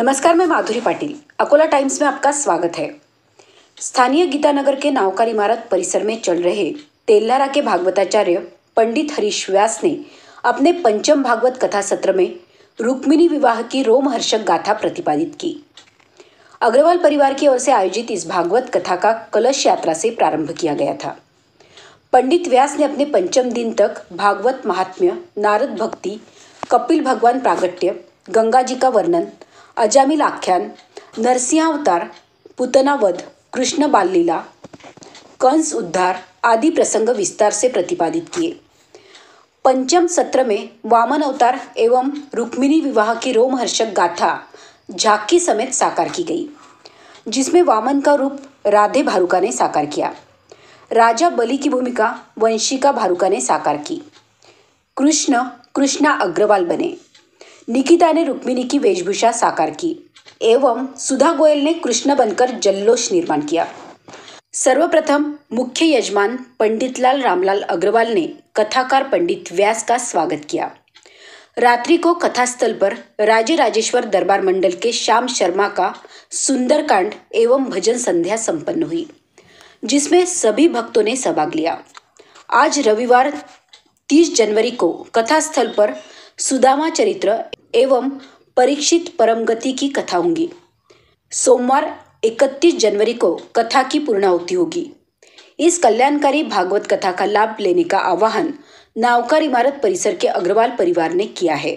नमस्कार, मैं माधुरी पाटिल। अकोला टाइम्स में आपका स्वागत है। स्थानीय गीतानगर के नावकार इमारत परिसर में चल रहे तेल्लारा के भागवताचार्य पंडित हरीश व्यास ने अपने पंचम भागवत कथा सत्र में रुक्मिणी विवाह की रोमहर्षक गाथा प्रतिपादित की। अग्रवाल परिवार की ओर से आयोजित इस भागवत कथा का कलश यात्रा से प्रारंभ किया गया था। पंडित व्यास ने अपने पंचम दिन तक भागवत महात्म्य, नारद भक्ति, कपिल भगवान प्रागट्य, गंगा जी का वर्णन अजामिल आख्यान नरसिंहावतार पुतना वध कृष्ण बाललीला, कंस उद्धार आदि प्रसंग विस्तार से प्रतिपादित किए पंचम सत्र में वामन अवतार एवं रुक्मिणी विवाह की रोमहर्षक गाथा झांकी समेत साकार की गई, जिसमें वामन का रूप राधे भारुका ने साकार किया. राजा बलि की भूमिका वंशिका भारुका ने साकार की. कृष्ण, कृष्णा अग्रवाल बने. निकिता ने रुक्मिणी की वेशभूषा साकार की, एवं सुधा गोयल ने कृष्ण बनकर जल्लोष निर्माण किया। सर्वप्रथम मुख्य यजमान पंडितलाल रामलाल अग्रवाल ने कथाकार पंडित व्यास का स्वागत किया। रात्रि को कथास्थल पर राजे राजेश्वर दरबार मंडल के श्याम शर्मा का सुंदरकांड एवं भजन संध्या संपन्न हुई, जिसमें सभी भक्तों ने सहभाग लिया। आज रविवार 30 जनवरी को कथास्थल पर सुदामा चरित्र एवं परीक्षित परमगति की कथा होंगी सोमवार 31 जनवरी को कथा की पूर्णाहुति होगी इस कल्याणकारी भागवत कथा का लाभ लेने का आह्वान नावकार इमारत परिसर के अग्रवाल परिवार ने किया है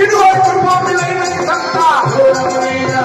हिंदू और मुसलमान में नहीं मिल सकता